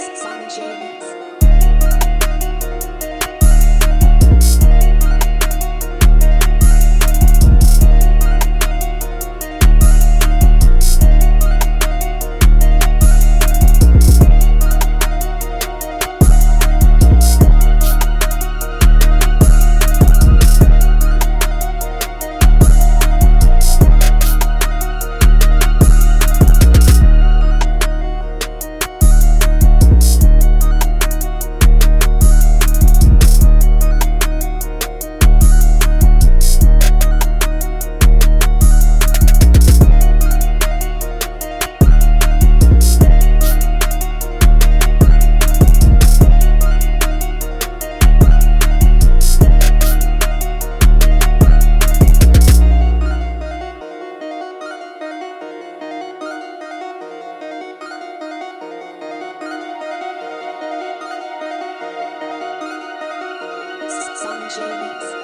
Sunshine. Beats.